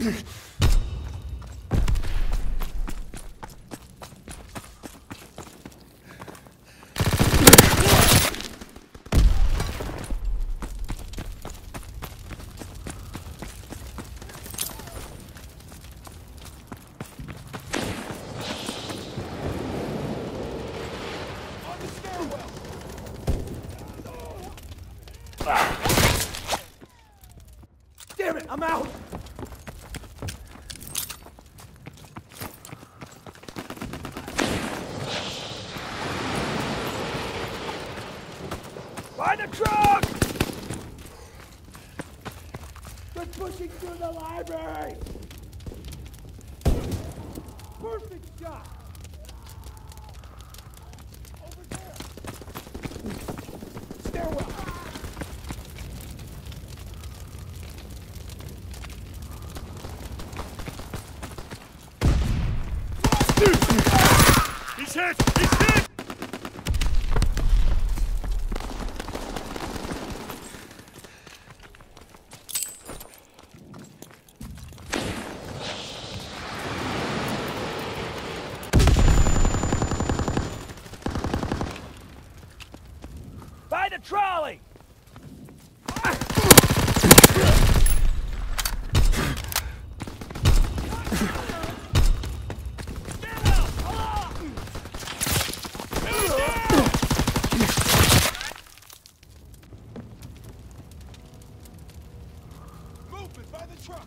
Ugh. Damn it, I'm out! Find the truck! They're pushing through the library! Perfect shot! Hit! He's hit! Find a trolley! Movement by the truck!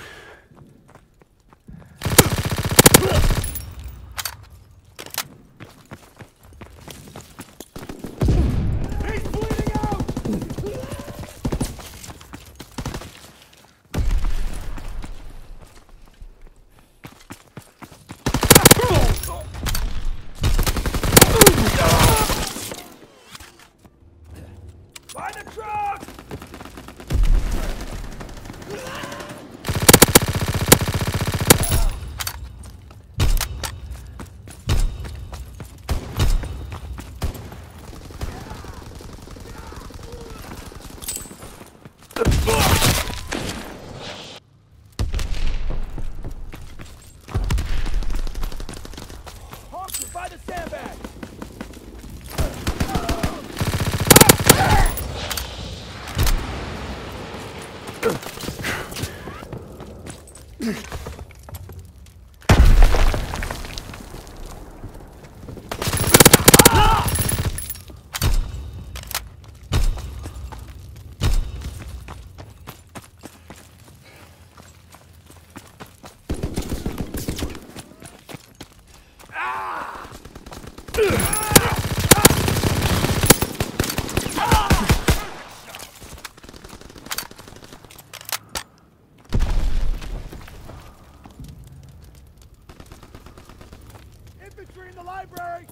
Honker, find the sandbag! Infantry in the library!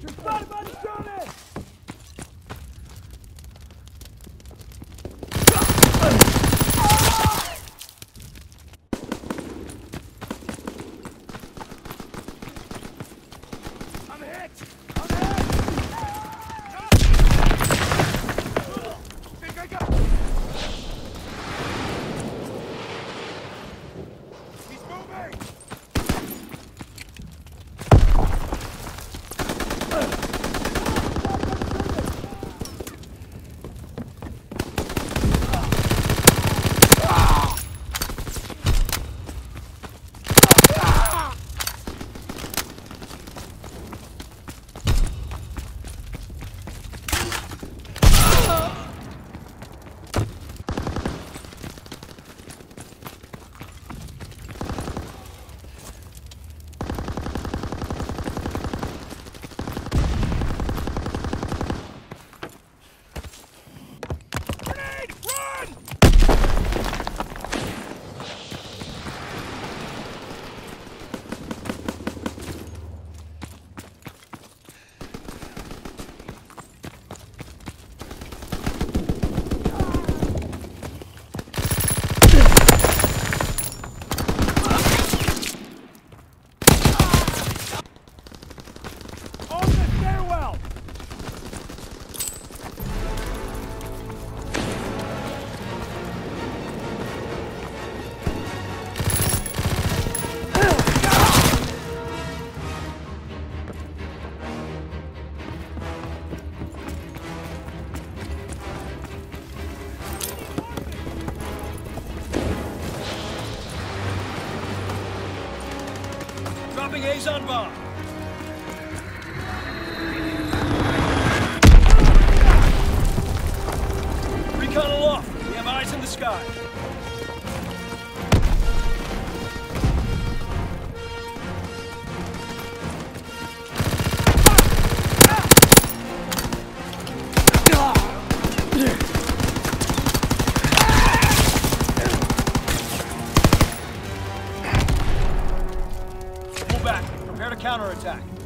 Infantry spotted by the Azon bomb. Recon aloft. We have eyes in the sky. Back. Prepare to counterattack.